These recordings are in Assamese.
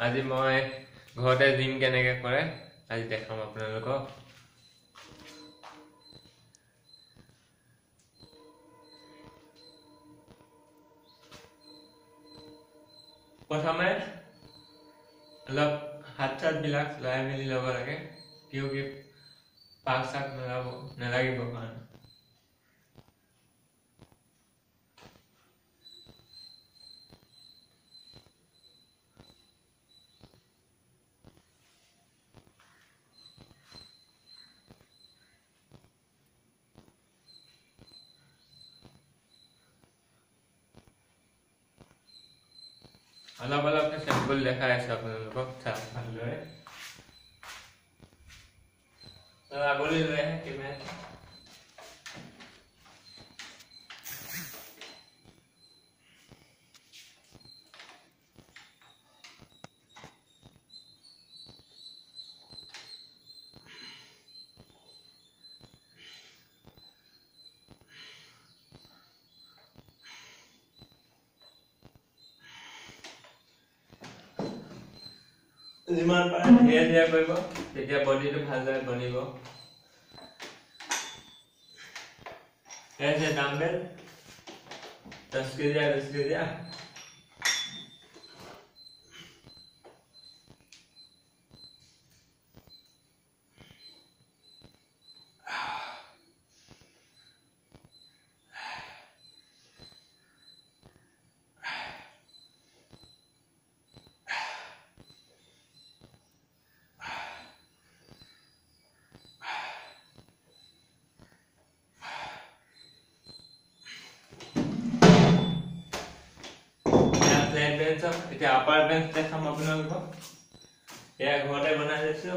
আজি মই ঘৰতে জিম কেনেকে কৰে আজি দেখাম আপোনালোকক। প্ৰথমে অলপ হাত চাতবিলাক লৰাই মেলি ল'ব লাগে কিয় কি পাক চাক নালাব নালাগিব কাৰণে। અલગ અલગ સેમ્પલ દેખાય છે આપણે લોકો ચાલો. આગળ લઈ રહ્યા કે મેં যিমান পাৰে। ধীৰে ধীৰে কৰিব। তেতিয়া বডিটো ভালদৰে বনিব এই যে ডাম্বেল দহ কেজিয়া দহ কেজিয়া এয়া ফ্লেট বেঞ্চ এতিয়া আপাৰ বেঞ্চ দেখাম আপোনালোকক এয়া ঘৰতে বনাই লৈছো।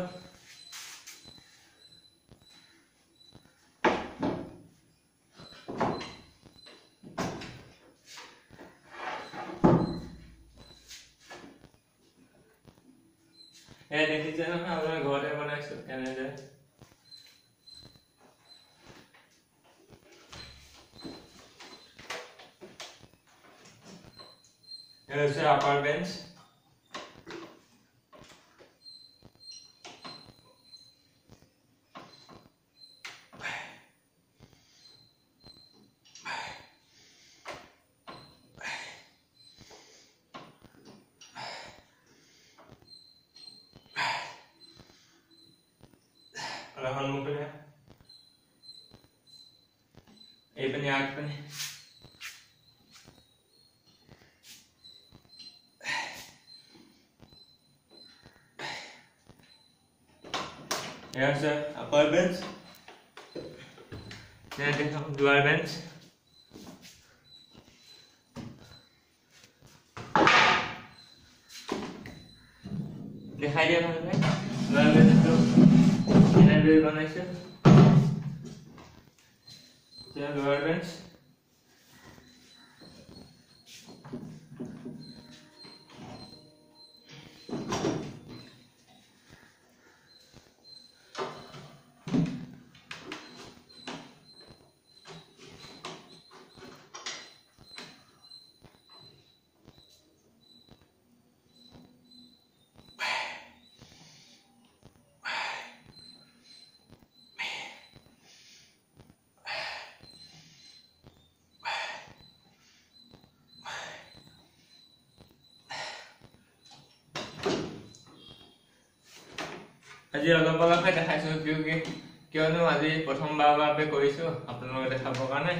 এয়া দেখিছে নহয়? আপোনাৰ ঘৰতে বনাইছো। ऐसे अपर बेंच रहन मुकल है ये बने আগপিনে এয়া হৈছে আপাৰ বেঞ্চ এয়া দেখাম লোৱাৰ বেঞ্চ দেখাই দিয়া ভালকে লোৱাৰ বেঞ্চটো এনেদৰে বনাইছে এতিয়া লোৱাৰ বেঞ্চ আজি অলপ অলপহে দেখাইছো কিয়নো আজি প্ৰথমবাৰৰ বাবে কৰিছো। আপোনালোকে দেখাবৰ কাৰণে।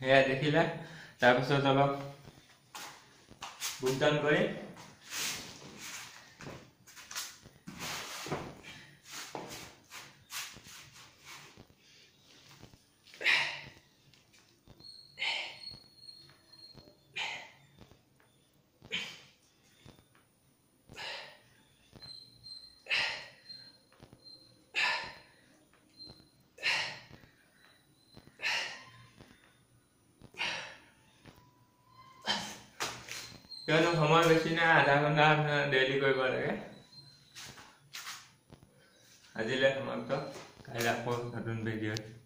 সেয়া দেখিলে তাৰপিছত অলপ বুকডাউন কৰি কিয়নো সময় বেছি নাই আধা ঘণ্টা আপোনাৰ ডেইলি কৰিব লাগে আজিলৈ সমাপ্ত কাইলৈ আকৌ নতুন ভিডিঅ'